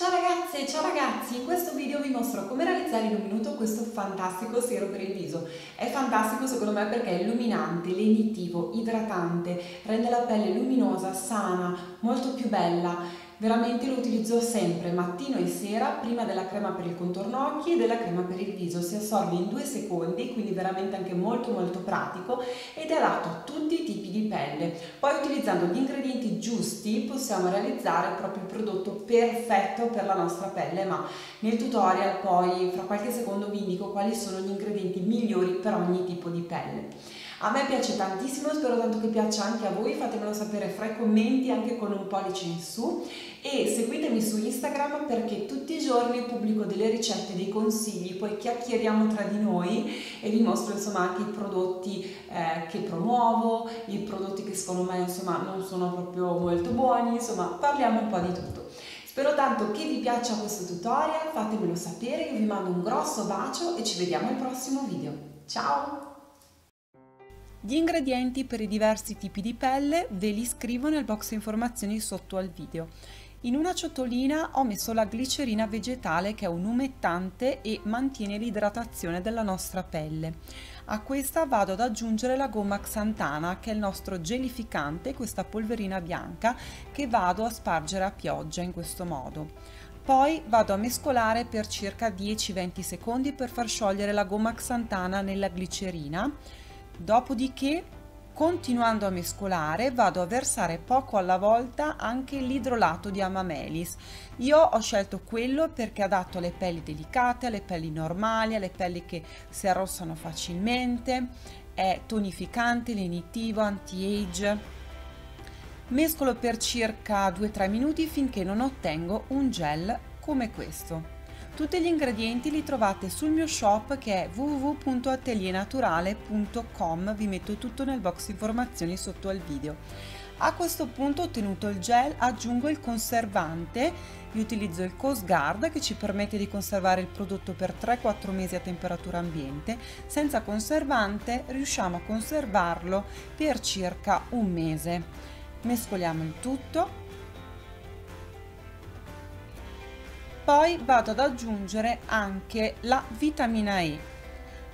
Ciao ragazze, ciao ragazzi, in questo video vi mostro come realizzare in un minuto questo fantastico siero per il viso. È fantastico secondo me perché è illuminante, lenitivo, idratante, rende la pelle luminosa, sana, molto più bella Veramente lo utilizzo sempre mattino e sera prima della crema per il contorno occhi e della crema per il viso. Si assorbe in due secondi, quindi veramente anche molto molto pratico ed è adatto a tutti i tipi di pelle. Poi utilizzando gli ingredienti giusti possiamo realizzare proprio il prodotto perfetto per la nostra pelle, ma nel tutorial poi fra qualche secondo vi indico quali sono gli ingredienti migliori per ogni tipo di pelle. A me piace tantissimo, spero tanto che piaccia anche a voi, fatemelo sapere fra i commenti anche con un pollice in su e seguitemi su Instagram perché tutti i giorni pubblico delle ricette, dei consigli, poi chiacchieriamo tra di noi e vi mostro insomma anche i prodotti eh, che promuovo, i prodotti che secondo me insomma non sono proprio molto buoni, insomma parliamo un po' di tutto. Spero tanto che vi piaccia questo tutorial, fatemelo sapere, io vi mando un grosso bacio e ci vediamo al prossimo video. Ciao! Gli ingredienti per i diversi tipi di pelle ve li scrivo nel box informazioni sotto al video. In una ciotolina ho messo la glicerina vegetale che è un umettante e mantiene l'idratazione della nostra pelle. A questa vado ad aggiungere la gomma xantana che è il nostro gelificante, questa polverina bianca che vado a spargere a pioggia in questo modo. Poi vado a mescolare per circa 10-20 secondi per far sciogliere la gomma xantana nella glicerina Dopodiché, continuando a mescolare, vado a versare poco alla volta anche l'idrolato di Amamelis. Io ho scelto quello perché è adatto alle pelli delicate, alle pelli normali, alle pelli che si arrossano facilmente, è tonificante, lenitivo, anti-age. Mescolo per circa 2-3 minuti finché non ottengo un gel come questo. Tutti gli ingredienti li trovate sul mio shop che è www.ateliernaturale.com, vi metto tutto nel box informazioni sotto al video. A questo punto ottenuto il gel aggiungo il conservante, io utilizzo il Coast Guard che ci permette di conservare il prodotto per 3-4 mesi a temperatura ambiente, senza conservante riusciamo a conservarlo per circa un mese. Mescoliamo il tutto Poi vado ad aggiungere anche la vitamina E.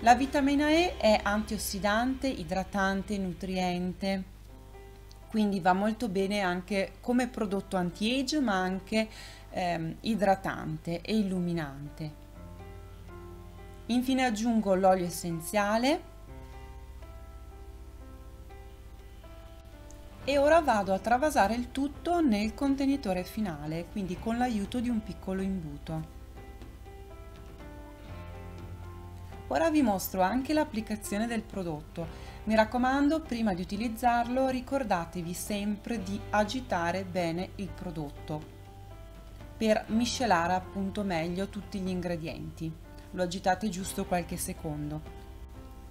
La vitamina E è antiossidante, idratante, nutriente, quindi va molto bene anche come prodotto anti-age ma anche ehm, idratante e illuminante. Infine aggiungo l'olio essenziale e ora vado a travasare il tutto nel contenitore finale, quindi con l'aiuto di un piccolo imbuto. Ora vi mostro anche l'applicazione del prodotto. Mi raccomando, prima di utilizzarlo ricordatevi sempre di agitare bene il prodotto per miscelare appunto meglio tutti gli ingredienti. Lo agitate giusto qualche secondo.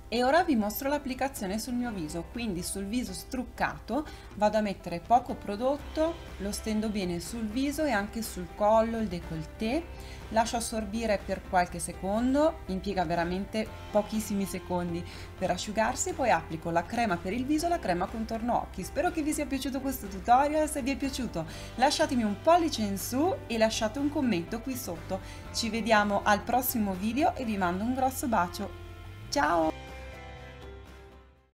E ora vi mostro l'applicazione sul mio viso, quindi sul viso struccato vado a mettere poco prodotto, lo stendo bene sul viso e anche sul collo, il décolleté, lascio assorbire per qualche secondo, impiega veramente pochissimi secondi per asciugarsi, poi applico la crema per il viso e la crema contorno occhi. Spero che vi sia piaciuto questo tutorial, se vi è piaciuto lasciatemi un pollice in su e lasciate un commento qui sotto. Ci vediamo al prossimo video e vi mando un grosso bacio. Ciao!